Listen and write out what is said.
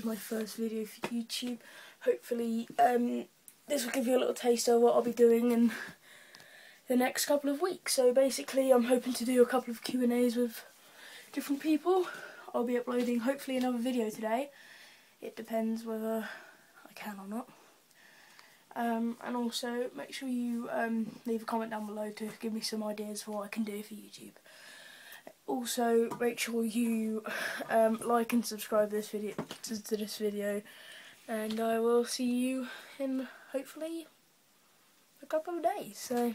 is my first video for YouTube. Hopefully um, this will give you a little taste of what I'll be doing in the next couple of weeks. So basically I'm hoping to do a couple of Q&As with different people. I'll be uploading hopefully another video today. It depends whether I can or not. Um, and also make sure you um, leave a comment down below to give me some ideas for what I can do for YouTube. Also make sure you um, like and subscribe this video to, to this video and I will see you in hopefully a couple of days. So